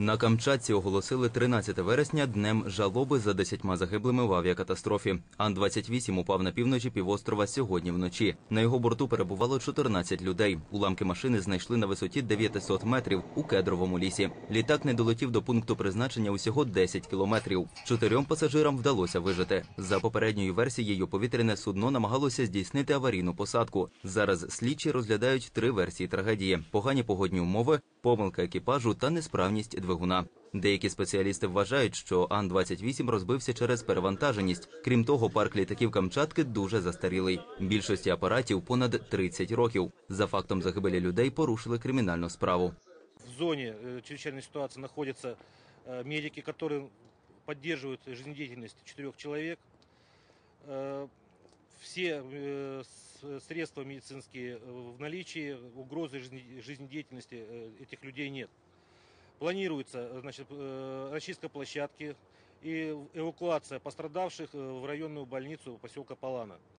На Камчатці оголосили 13 вересня днем жалоби за 10 загиблими в авіакатастрофі. Ан-28 упав на півночі півострова сьогодні вночі. На його борту перебувало 14 людей. Уламки машини знайшли на висоті 900 метрів у кедровому лісі. Літак не долетів до пункту призначення усього 10 кілометрів. Чотирьом пасажирам вдалося вижити. За попередньою версією, повітряне судно намагалося здійснити аварійну посадку. Зараз слідчі розглядають три версії трагедії: погані погодні умови, помилка екіпажу та несправність двигуна. Деякі спеціалісти вважають, що Ан-28 розбився через перевантаженість. Крім того, парк літаків Камчатки дуже застарілий. Більшості апаратів понад 30 років. За фактом загибелі людей порушили кримінальну справу. В зоне э, чрезвычайной ситуации находятся э, медики, которые поддерживают жизнедеятельность четырех человек. Э, Все э, с- средства медицинские э, в наличии, угрозы жизне- жизнедеятельности э, этих людей нет. Планируется э, значит, э, расчистка площадки и эвакуация пострадавших э, в районную больницу поселка Палана.